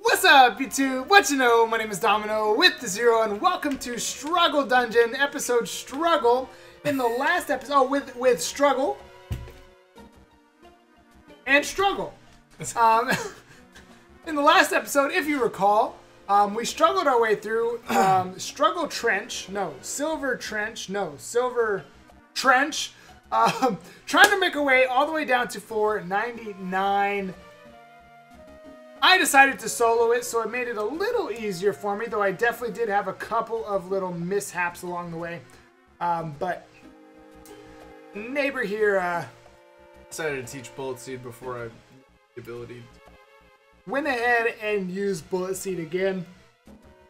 What's up, YouTube? What you know? My name is Domino with the Zero, and welcome to Struggle Dungeon, episode Struggle. In the last episode, oh, with with Struggle and Struggle. Um, in the last episode, if you recall, um, we struggled our way through um, Struggle Trench, no, Silver Trench, no, Silver Trench, um, trying to make our way all the way down to 499. I decided to solo it, so it made it a little easier for me, though I definitely did have a couple of little mishaps along the way. Um, but neighbor here uh, decided to teach Bullet Seed before I the ability. went ahead and used Bullet Seed again.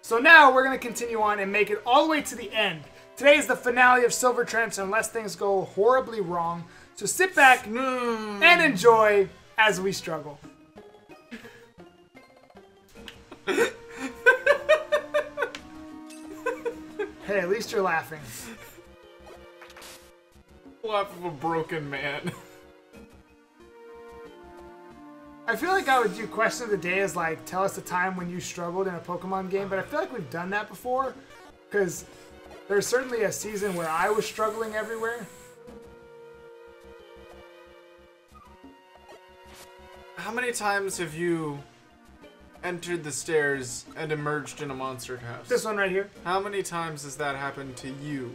So now we're going to continue on and make it all the way to the end. Today is the finale of Silver Trench unless things go horribly wrong. So sit back and enjoy as we struggle. hey, at least you're laughing. Laugh of a broken man. I feel like I would do question of the day as like tell us the time when you struggled in a Pokemon game, but I feel like we've done that before because there's certainly a season where I was struggling everywhere. How many times have you entered the stairs and emerged in a monster house? This one right here, How many times has that happened to you?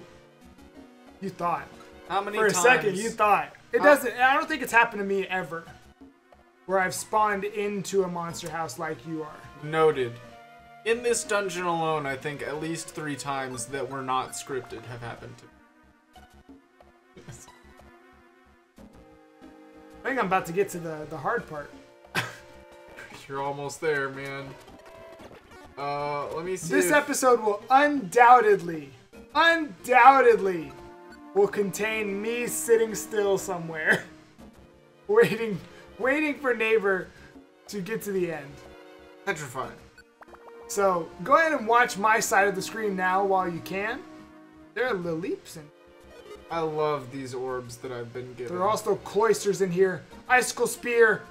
you thought. How many For a times? second, you thought. It Huh? doesn't, I don't think it's happened to me ever. Where I've spawned into a monster house like you are. Noted. In this dungeon alone, I think at least three times that were not scripted have happened to me. I think I'm about to get to the, the hard part. You're almost there, man. Uh, let me see. This if- episode will undoubtedly, undoubtedly, will contain me sitting still somewhere, waiting, waiting for neighbor to get to the end. petrified. So go ahead and watch my side of the screen now while you can. There are little leaps and I love these orbs that I've been given. there are also Cloysters in here. Icicle spear.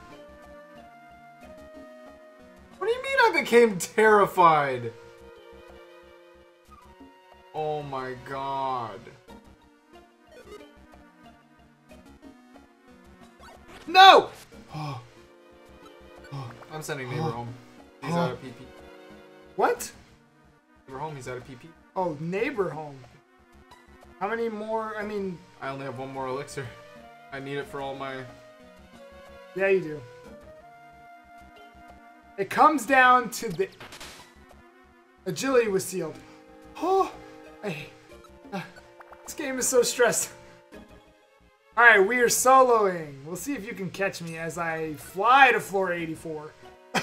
What do you mean I became terrified? Oh my god. No! I'm sending neighbor home. He's out of PP. What? Neighbor home, he's out of PP. Oh, neighbor home. How many more? I mean, I only have one more elixir. I need it for all my. Yeah, you do. It comes down to the agility was sealed. Oh, I, uh, this game is so stressed. All right, we are soloing. We'll see if you can catch me as I fly to floor 84. All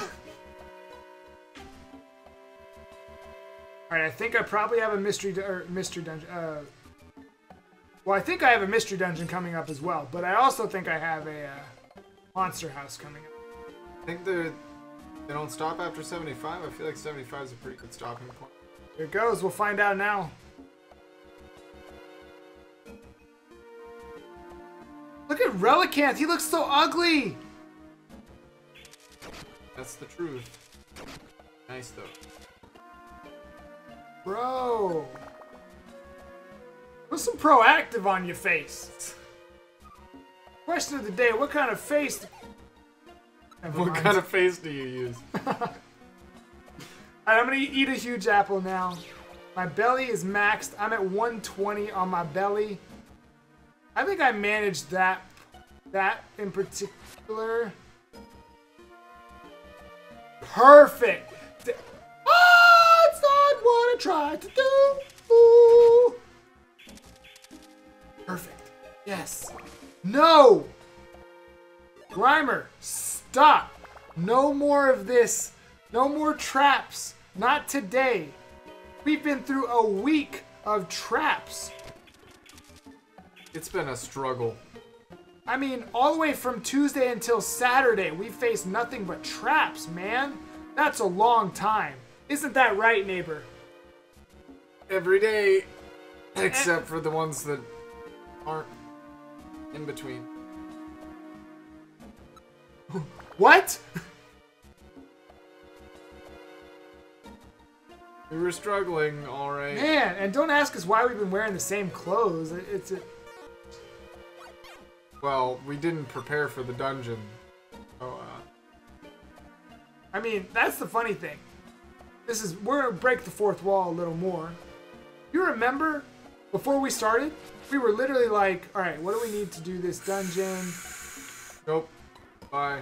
right, I think I probably have a mystery or mystery dungeon. Uh, well, I think I have a mystery dungeon coming up as well, but I also think I have a. Uh, Monster House coming up. I think they they don't stop after 75. I feel like 75 is a pretty good stopping point. Here it goes. We'll find out now. Look at Relicanth. He looks so ugly. That's the truth. Nice though. Bro. Put some Proactiv on your face. Question of the day. What kind of face... Never What mind. kind of face do you use? Alright, I'm gonna eat a huge apple now. My belly is maxed. I'm at 120 on my belly. I think I managed that that in particular. Perfect. Ah, it's not what I tried to do. Ooh. Perfect. Yes. No. Grimer, stop. No more of this. No more traps. Not today. We've been through a week of traps. It's been a struggle. I mean, all the way from Tuesday until Saturday, we faced nothing but traps, man. That's a long time. Isn't that right, neighbor? Every day, eh. except for the ones that aren't in between. What? We were struggling, alright. Man, and don't ask us why we've been wearing the same clothes. It's a, Well, we didn't prepare for the dungeon. Oh, uh, I mean, that's the funny thing. This is we're gonna break the fourth wall a little more. You remember before we started, we were literally like, all right, what do we need to do this dungeon? nope. Bye.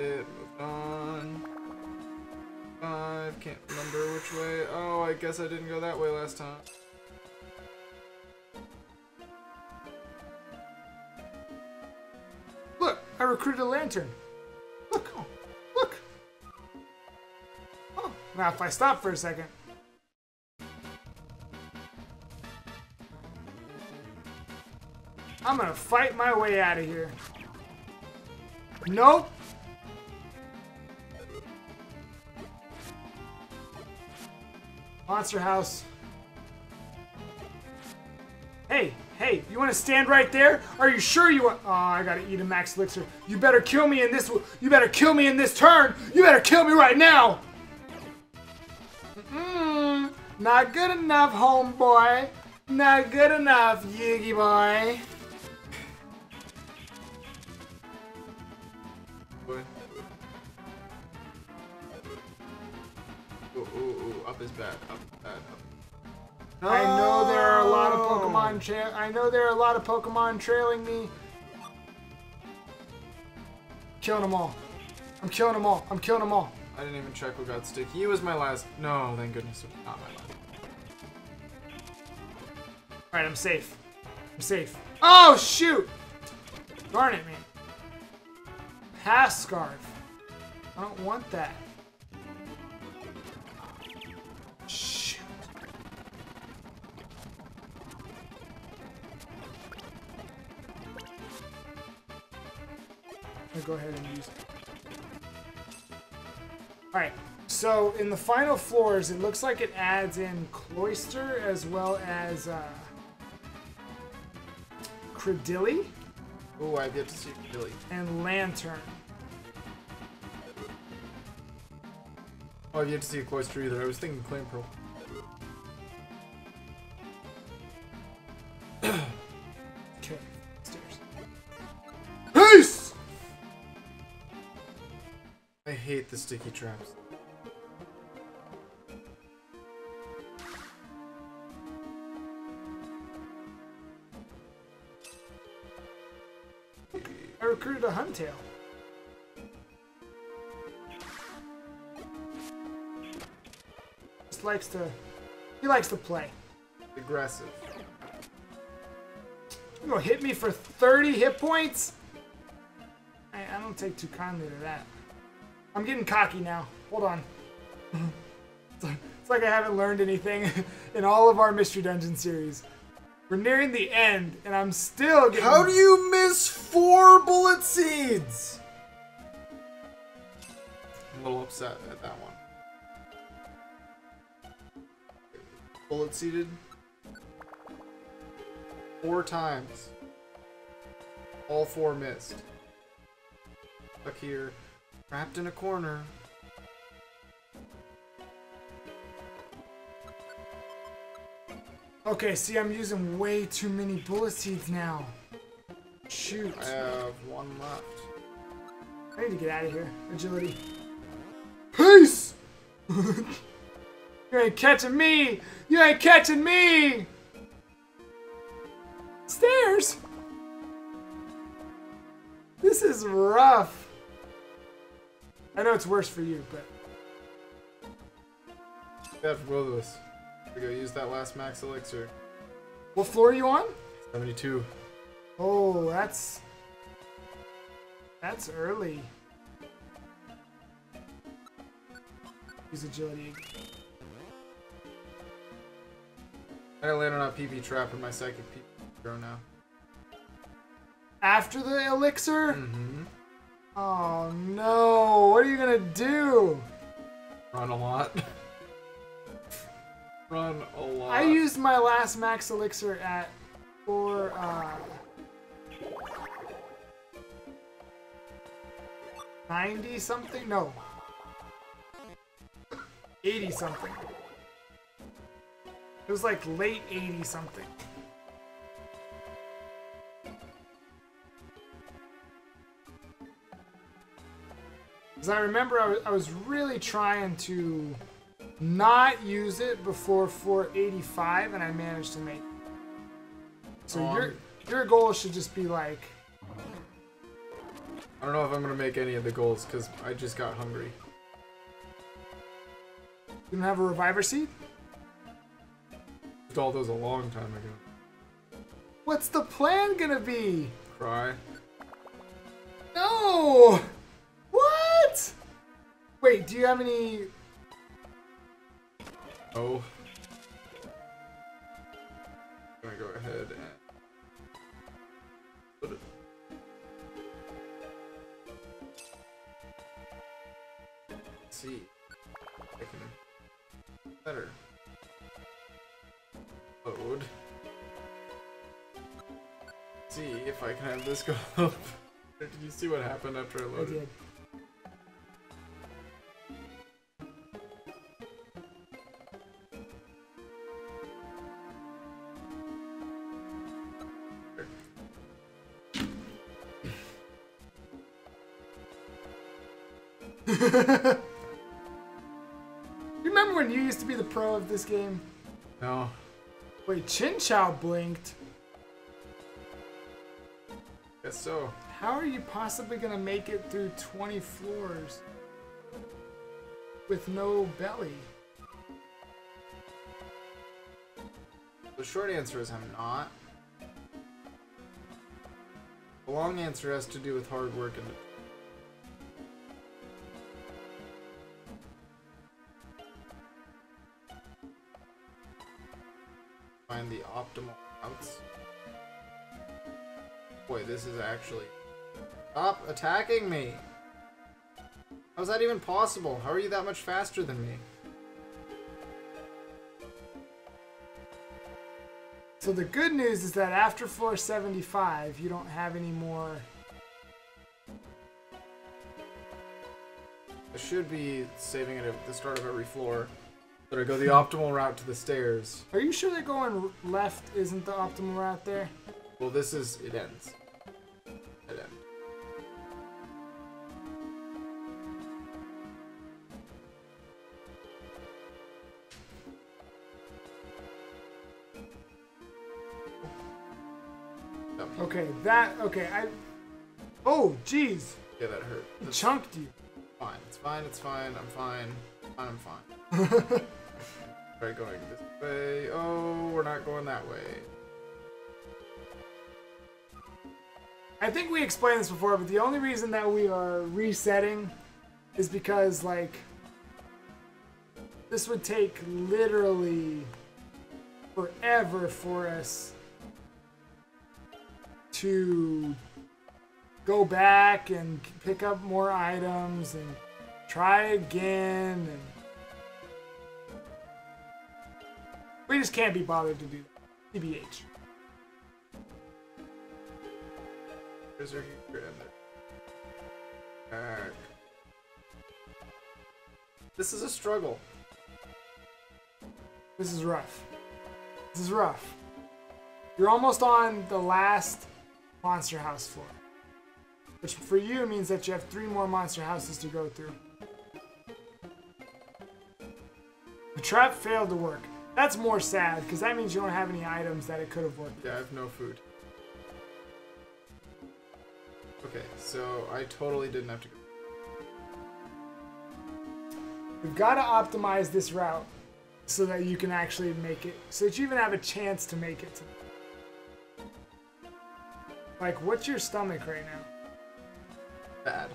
It on. Five, can't remember which way. Oh, I guess I didn't go that way last time. Look, I recruited a Lanturn. Look, oh, look. Oh, now if I stop for a second. I'm gonna fight my way out of here. Nope. Monster house. Hey, hey, you want to stand right there? Are you sure you want? Oh, I gotta eat a max elixir. You better kill me in this. You better kill me in this turn. You better kill me right now. Not good enough, homeboy. Not good enough, Yugi. Boy. Ooh, ooh, ooh, up is bad, up is bad, up. I know there are a lot of Pokemon. Tra- I know there are a lot of Pokemon trailing me. Killing them all. I'm killing them all. I'm killing them all. I didn't even check what got sticky. He was my last. No, thank goodness, it not my last. All right, I'm safe. I'm safe. Oh shoot! Darn it, man. Pass scarf. I don't want that. I'll go ahead and use it. Alright, so in the final floors, it looks like it adds in Cloyster as well as uh, Credilli Ooh, I've yet to see Credilly. and Lanturn. Oh, I've yet to see a Cloyster either. I was thinking Claim sticky traps. I recruited a Huntail. Just likes to. He likes to play. Aggressive. You gonna hit me for 30 hit points? I, I don't take too kindly to that. I'm getting cocky now. Hold on. it's like- I haven't learned anything in all of our Mystery Dungeon series. We're nearing the end, and I'm still getting. How do you miss four bullet seeds? I'm a little upset at that one. Bullet seeded four times. All four missed. Stuck here, trapped in a corner. Okay, see, I'm using way too many bullet seeds now. Shoot. I have one left. I need to get out of here. Agility. Peace! you ain't catching me! You ain't catching me! Stairs! This is rough. I know it's worse for you, but Bad for both of us. We go use that last max elixir. what floor are you on? 72. Oh, that's that's early. use agility. I landed on a PP trap and my psychic PP throw now. After the elixir? Mm-hmm. Oh no, what are you gonna do? Run a lot. Run a lot. I used my last max elixir at for uh 90 something? No. 80 something. It was like late 80 something. Because I remember I was, I was really trying to not use it before 485 and I managed to make it. So Um, your your goal should just be like I don't know if I'm gonna make any of the goals because I just got hungry. you don't have a reviver seed? Used all those a long time ago. What's the plan gonna be? Cry. No! Do you have any Oh. I'm gonna go ahead and put it. Let's see. I can better load. See if I can have this go up. Did you see what happened after I I loaded? did. This game? No. Wait, Chinchou blinked. Guess so. How are you possibly gonna make it through 20 floors with no belly? The short answer is I'm not. The long answer has to do with hard work and find the optimal routes. Boy, this is actually stop attacking me. How's that even possible? How are you that much faster than me? So the good news is that after floor 75, you don't have any more. I should be saving it at the start of every floor. But I go the optimal route to the stairs. Are you sure that going left isn't the optimal route there? Well, this is it ends. It ends. Okay, that. Okay, I. Oh, jeez. Yeah, that hurt. It That's chunked you. fine. It's fine. It's fine. I'm fine. I'm fine. Try going this way. Oh, we're not going that way. I think we explained this before, but the only reason that we are resetting is because, like, this would take literally forever for us to go back and pick up more items and try again and we just can't be bothered to do that. TBH. Berserker and Back. This is a struggle. This is rough. This is rough. You're almost on the last monster house floor. Which for you means that you have three more monster houses to go through. The trap failed to work. That's more sad, because that means you don't have any items that it could have worked. Yeah, I have no food. Okay, so I totally didn't have to go. We've got to optimize this route so that you can actually make it, so that you even have a chance to make it. To like, what's your stomach right now? Bad.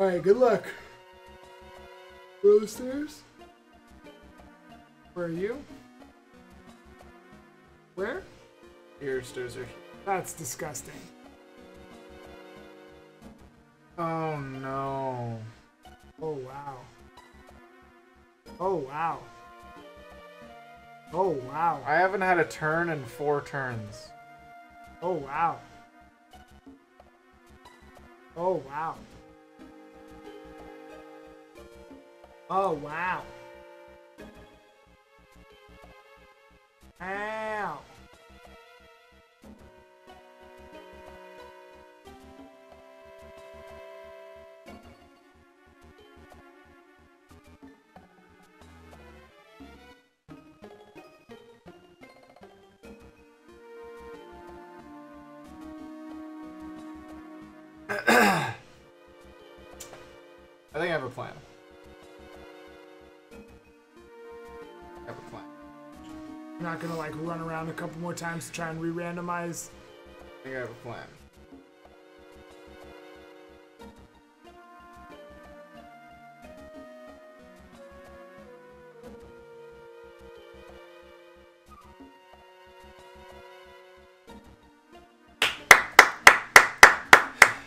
All right, good luck. Are the stairs? Where are you? Where? Stairs are. That's disgusting. Oh no. Oh wow. Oh wow. Oh wow. I haven't had a turn in four turns. Oh wow. Oh wow. Oh wow. Ow. I think I have a plan. I have a plan. Not gonna like run around a couple more times to try and re-randomize. I think I have a plan.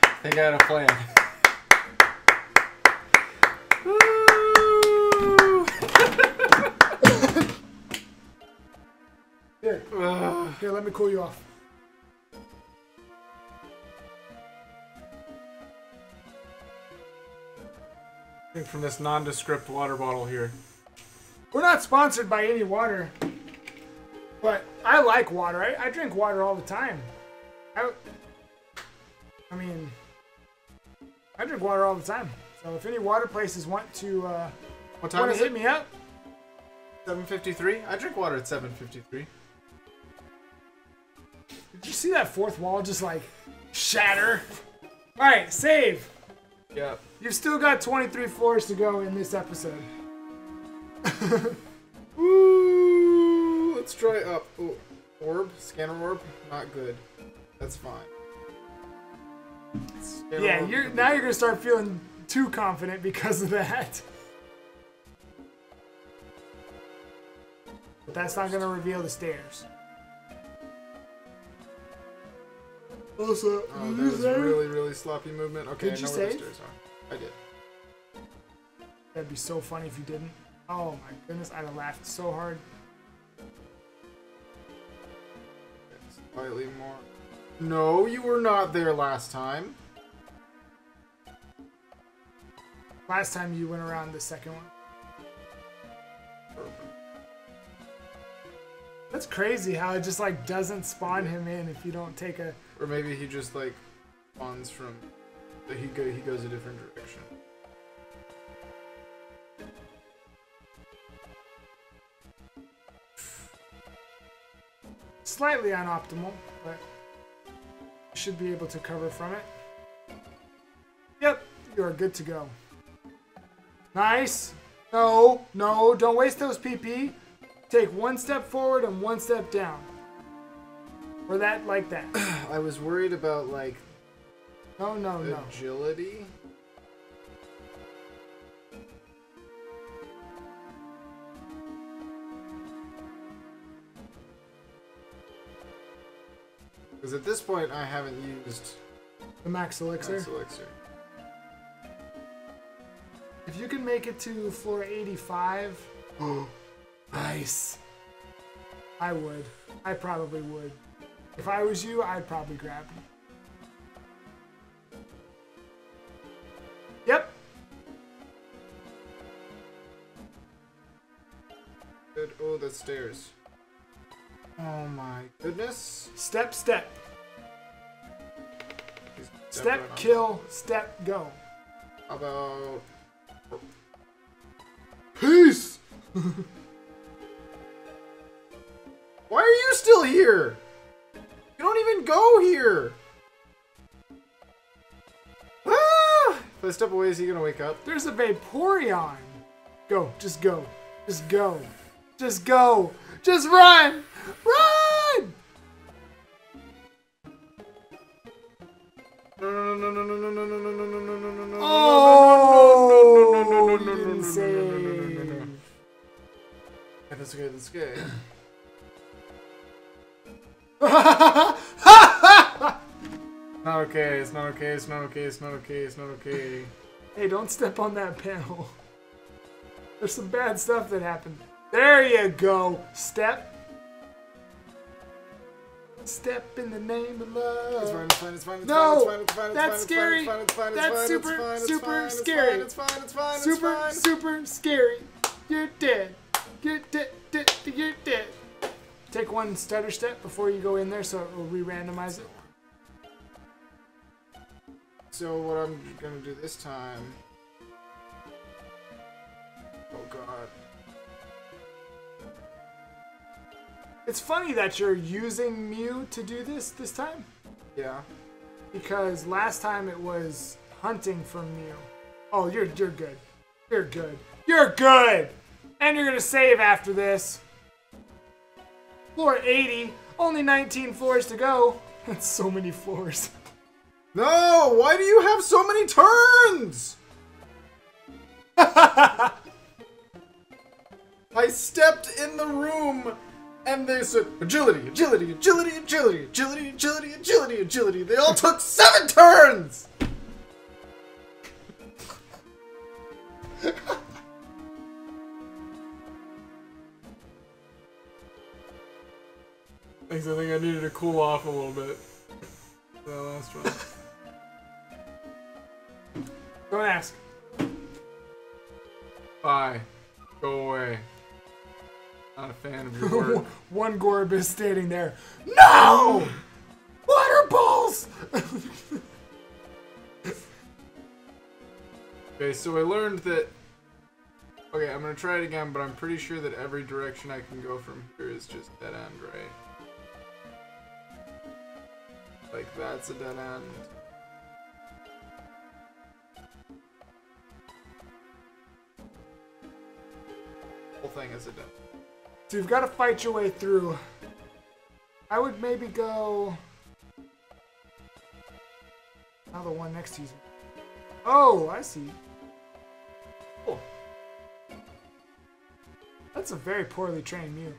I think I had a plan. Let me cool you off. Drink from this nondescript water bottle here. We're not sponsored by any water, but I like water. I, I drink water all the time. I, I mean, I drink water all the time. So if any water places want to uh, What time want is to it? hit me up, 7:53. I drink water at 7:53. Did you see that fourth wall just like shatter? All right, save. Yep. You've still got 23 floors to go in this episode. Woo! Let's try up. Oh, orb, scanner orb, not good. That's fine. Scanner Yeah, you're now good. you're gonna start feeling too confident because of that. But that's not gonna reveal the stairs. Also, Oh, that was really, really sloppy movement. Okay, Did I you know where the save? stairs are. I did. That'd be so funny if you didn't. Oh my goodness, I'd have laughed so hard. Slightly more. No, you were not there last time. Last time you went around the second one. That's crazy how it just like doesn't spawn him in if you don't take a. Or maybe he just like spawns from. He go he goes a different direction. Slightly unoptimal, but you should be able to cover from it. Yep, you are good to go. Nice. No, no, don't waste those PP. Take one step forward and one step down. Or that, like that. I was worried about like No, no, no. agility. Because at this point, I haven't used The max elixir. Max Elixir. If you can make it to floor 85, nice. I would. I probably would. If I was you, I'd probably grab it. Yep. Good. Oh, the stairs. Oh my goodness. Step, step. Step, right kill, top. step, go. How about Peace! here? You don't even go here. Ah! If I step away, is he gonna wake up? There's a Vaporeon. Go, just go. Just go. Just go. Just run! Run! No, no, no, no, no, no, no, no, no, no, no, no, no, no, Oh, no, no, no, no, you didn't no, save. That's okay, that's okay. Not okay, it's not okay, it's not okay, it's not okay, it's not okay. Hey, don't step on that panel. There's some bad stuff that happened. There you go. Step. Step in the name of love. It's fine, it's fine, it's fine, it's No! fine, it's fine, it's fine, That's scary. fine, it's fine, it's That's fine, super, it's fine, it's super fine, it's scary. fine, It's fine, it's fine, it's super, fine. super scary. You're dead. You're dead, dead, you're dead. Take one stutter step before you go in there so it will re-randomize it. So what I'm gonna do this time. Oh god. It's funny that you're using Mew to do this this time. Yeah. Because last time it was hunting from Mew. Oh, you're you're good. You're good. You're good. And you're gonna save after this. Floor 80. Only 19 floors to go. That's so many floors. No! Why do you have so many turns? I stepped in the room and they said agility, agility, agility, agility, agility, agility, agility, agility. They all took seven turns! Thanks, I think I needed to cool off a little bit. That last one. Don't ask. Bye. Go away. Not a fan of your work. One Gorebyss standing there. No! Water balls! okay, so I learned that. Okay, I'm gonna try it again, but I'm pretty sure that every direction I can go from here is just dead end, right? Like that's a dead end. Whole thing is a dead. So you've got to fight your way through. I would maybe go. Now the one next to you. Oh, I see. Cool. That's a very poorly trained Mew.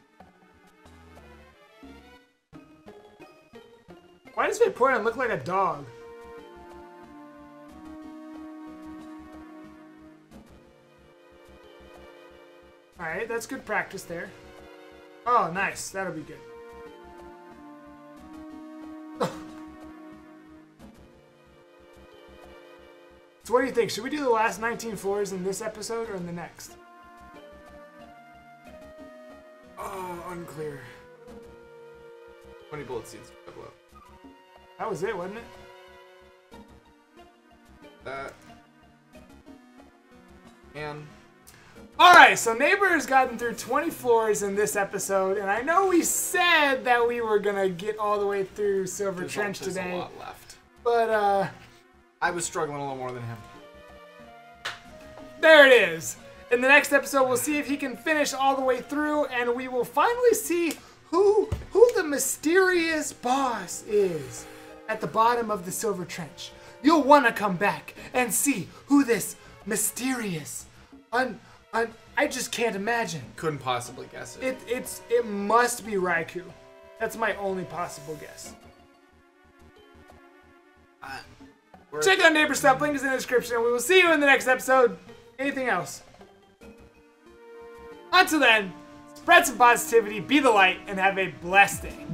Does Vaporeon look like a dog? Alright, that's good practice there. Oh, nice. That'll be good. so what do you think? Should we do the last 19 floors in this episode or in the next? Oh, unclear. How many bullet seeds That was it, wasn't it? That. And. Alright, so Neighbor has gotten through 20 floors in this episode, and I know we said that we were gonna get all the way through Silver There's a- Trench there's today, a lot left. but uh, I was struggling a little more than him. there it is. In the next episode, we'll see if he can finish all the way through, and we will finally see who who the mysterious boss is at the bottom of the Silver Trench. You'll want to come back and see who this mysterious, un, un, I just can't imagine. Couldn't possibly guess it. It it's it must be Raikou. That's my only possible guess. We're- Check out Neighbor Stuff. Link is in the description. and We will see you in the next episode. Anything else? Until then, spread some positivity, be the light, and have a blessed day.